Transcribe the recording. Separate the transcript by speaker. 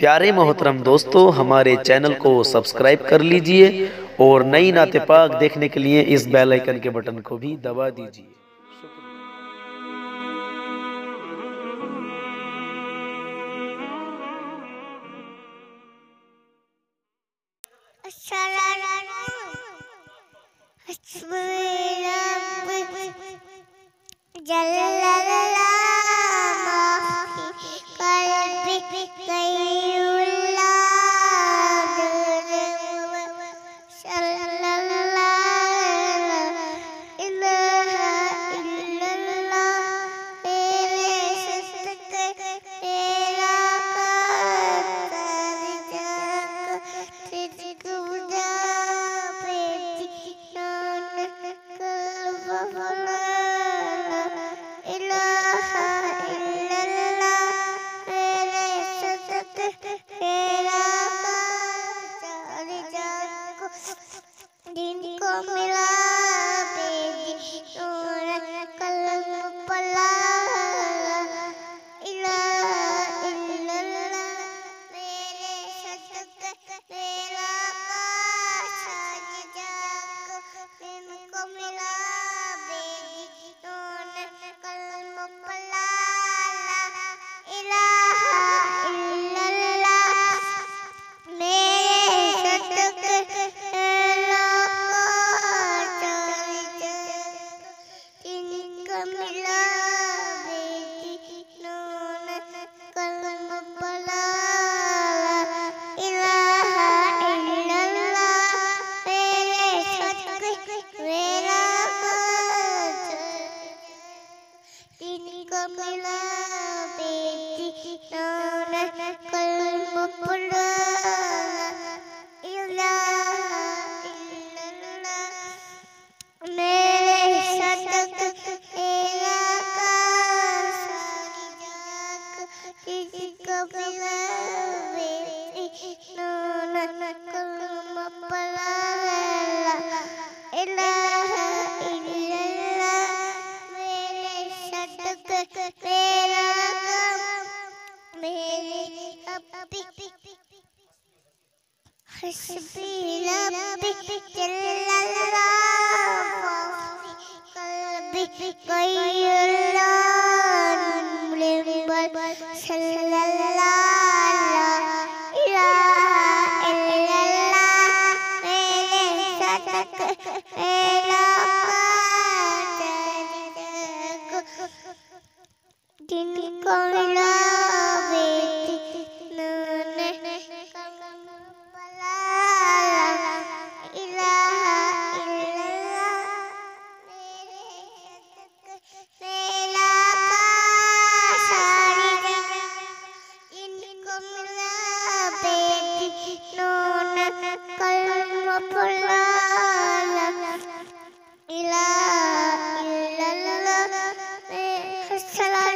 Speaker 1: प्यारे मोहतरम दोस्तों, हमारे चैनल को सब्सक्राइब कर लीजिए और नई नाते पाक देखने के लिए इस बेल आइकन के बटन को भी दबा दीजिए।
Speaker 2: کو ملا بیجی نور قلم Camila. حسبي ربي جل الله قلبي غير Salam.